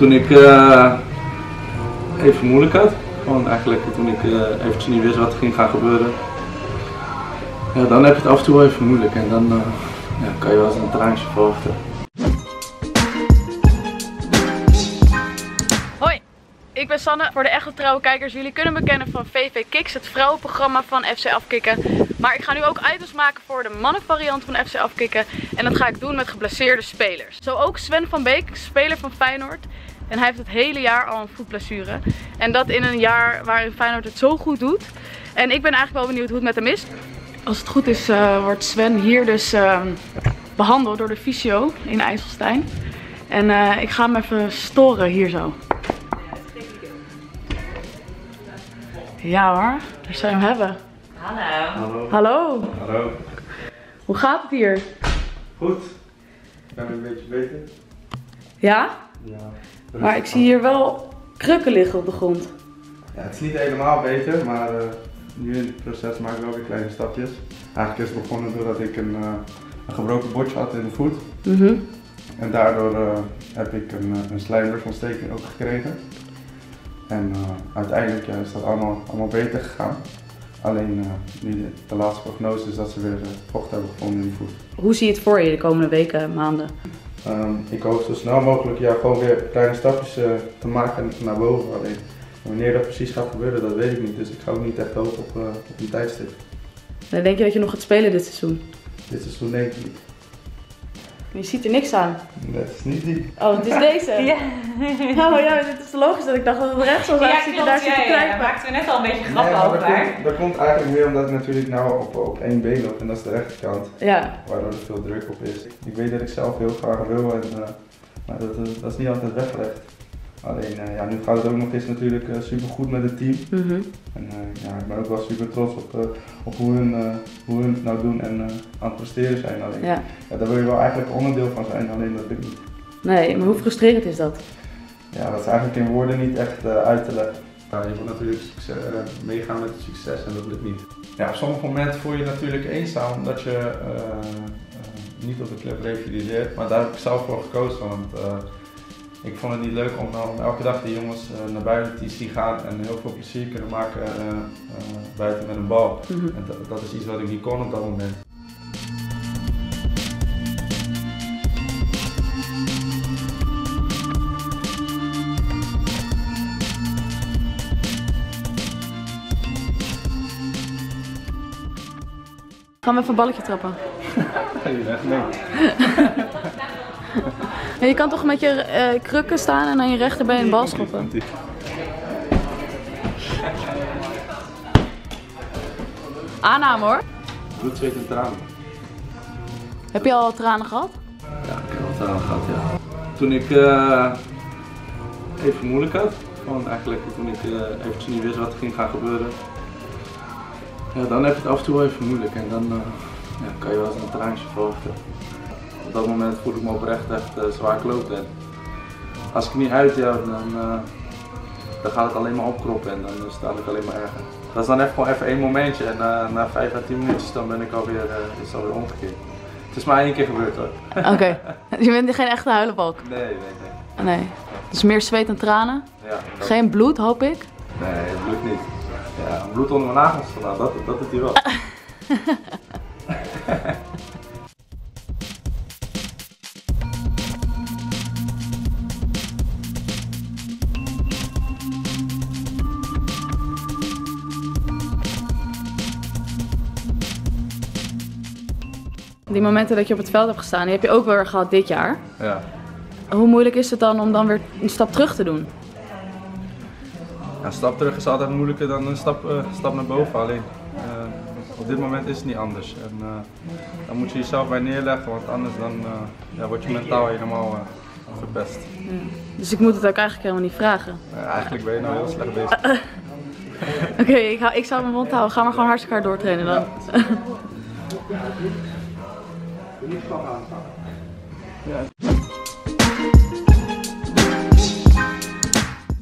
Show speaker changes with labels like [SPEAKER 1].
[SPEAKER 1] Toen ik uh, even moeilijk had, gewoon eigenlijk toen ik uh, eventjes niet wist wat er ging gaan gebeuren. Ja, dan heb je het af en toe even moeilijk en dan uh, ja, kan je wel eens een traantje verwachten.
[SPEAKER 2] Hoi, ik ben Sanne. Voor de echte trouwe kijkers, jullie kunnen me kennen van VV Kicks, het vrouwenprogramma van FC Afkikken. Maar ik ga nu ook items maken voor de mannenvariant van FC Afkikken. En dat ga ik doen met geblesseerde spelers. Zo ook Sven van Beek, speler van Feyenoord. En hij heeft het hele jaar al een voetblessure. En dat in een jaar waarin Feyenoord het zo goed doet. En ik ben eigenlijk wel benieuwd hoe het met hem is. Als het goed is uh, wordt Sven hier dus uh, behandeld door de fysio in IJsselstein. En uh, ik ga hem even storen hier zo. Ja hoor, daar zou je hem hebben.
[SPEAKER 3] Hallo.
[SPEAKER 1] Hallo.
[SPEAKER 2] Hallo.
[SPEAKER 1] Hallo.
[SPEAKER 2] Hoe gaat het hier?
[SPEAKER 1] Goed. Ik ben een beetje beter.
[SPEAKER 2] Ja?
[SPEAKER 1] Ja.
[SPEAKER 2] Maar ik zie hier wel krukken liggen op de grond.
[SPEAKER 1] Ja, het is niet helemaal beter, maar uh, nu in het proces maak ik wel weer kleine stapjes. Eigenlijk is het begonnen doordat ik een, uh, een gebroken botje had in de voet.
[SPEAKER 2] Mm -hmm.
[SPEAKER 1] En daardoor uh, heb ik een, een slijmbeursontsteking ook gekregen. En uiteindelijk ja, is dat allemaal, allemaal beter gegaan. Alleen nu de, de, laatste prognose is dat ze weer vocht hebben gevonden in de voet.
[SPEAKER 2] Hoe zie je het voor je de komende weken, maanden?
[SPEAKER 1] Um, ik hoop zo snel mogelijk ja, gewoon weer kleine stapjes uh, te maken naar boven. Alleen wanneer dat precies gaat gebeuren, dat weet ik niet. Dus ik ga ook niet echt hopen op, uh, op een tijdstip.
[SPEAKER 2] Denk je dat je nog gaat spelen dit seizoen?
[SPEAKER 1] Dit seizoen denk ik niet.
[SPEAKER 2] Je ziet er niks aan.
[SPEAKER 1] Dat is niet die.
[SPEAKER 2] Oh, het is deze?
[SPEAKER 3] ja.
[SPEAKER 2] Oh ja, dit is logisch dat ik dacht dat het rechts was.
[SPEAKER 3] Ja,
[SPEAKER 2] ik daar zit te
[SPEAKER 3] ja, ja, maakten we net al een beetje grappen
[SPEAKER 1] nee,
[SPEAKER 3] over.
[SPEAKER 1] Dat komt, dat komt eigenlijk meer omdat ik natuurlijk nou op, op één been loop en dat is de rechterkant.
[SPEAKER 2] Ja.
[SPEAKER 1] Waardoor er veel druk op is. Ik weet dat ik zelf heel graag wil en uh, maar dat, dat is niet altijd weggelegd. Alleen uh, ja, nu gaat het ook nog eens natuurlijk uh, super goed met het team.
[SPEAKER 2] Mm -hmm.
[SPEAKER 1] En ja, ik ben ook wel super trots op, op hoe, hun, hoe hun het nou doen en aan het presteren zijn. Alleen,
[SPEAKER 2] ja.
[SPEAKER 1] ja, daar wil je wel eigenlijk onderdeel van zijn, alleen dat lukt niet.
[SPEAKER 2] Nee, maar hoe frustrerend is dat?
[SPEAKER 1] Ja, dat is eigenlijk in woorden niet echt uit te leggen. Ja, je moet natuurlijk succes, meegaan met het succes en dat lukt niet. Ja, op sommige momenten voel je je natuurlijk eenzaam omdat je uh, niet op de club revalideert. Maar daar heb ik zelf voor gekozen, want uh, ik vond het niet leuk om, om elke dag die jongens uh, naar buiten te zien gaan en heel veel plezier kunnen maken buiten met een bal.
[SPEAKER 2] Mm -hmm.
[SPEAKER 1] En dat, dat is iets wat ik niet kon op dat moment.
[SPEAKER 2] Gaan we even een balletje trappen?
[SPEAKER 1] nee.
[SPEAKER 2] ja, je kan toch met je uh, krukken staan en aan je rechterbeen een bal schoppen? Aanname hoor.
[SPEAKER 1] Bloed, zweet en tranen.
[SPEAKER 2] Heb je al tranen gehad?
[SPEAKER 1] Ja, ik heb al tranen gehad, ja. Toen ik uh, even moeilijk had, gewoon eigenlijk toen ik uh, eventjes niet wist wat er ging gaan gebeuren. Ja, dan heb je het af en toe wel even moeilijk en dan uh, ja, kan je wel eens een traantje verwachten. Op dat moment voel ik me oprecht echt uh, zwaar kloot en als ik niet uit ja, dan, uh, dan gaat het alleen maar opkroppen en dan is het eigenlijk alleen maar erger. Dat is dan even, gewoon even één momentje en na 5 à 10 minuutjes dan ben ik alweer, is het alweer omgekeerd. Het is maar één keer gebeurd hoor.
[SPEAKER 2] Oké, okay. je bent geen echte huilenbalk?
[SPEAKER 1] Nee, nee, nee.
[SPEAKER 2] Nee, dus meer zweet en tranen?
[SPEAKER 1] Ja, dat...
[SPEAKER 2] Geen bloed hoop ik?
[SPEAKER 1] Nee, bloed niet. Ja, bloed onder mijn nagels vandaan, dat, dat doet hij wel.
[SPEAKER 2] Die momenten dat je op het veld hebt gestaan, die heb je ook weer gehad dit jaar.
[SPEAKER 1] Ja.
[SPEAKER 2] Hoe moeilijk is het dan om dan weer een stap terug te doen?
[SPEAKER 1] Ja, een stap terug is altijd moeilijker dan een stap, uh, stap naar boven. Alleen uh, op dit moment is het niet anders. En, uh, dan moet je jezelf bij neerleggen, want anders dan, ja, word je mentaal helemaal verpest.
[SPEAKER 2] Ja. Dus ik moet het ook eigenlijk helemaal niet vragen.
[SPEAKER 1] eigenlijk ben je nou heel slecht bezig.
[SPEAKER 2] Oké, okay, ik, ik zou mijn mond houden. Ga maar gewoon hartstikke hard doortrainen dan.
[SPEAKER 1] Ja. 你说话。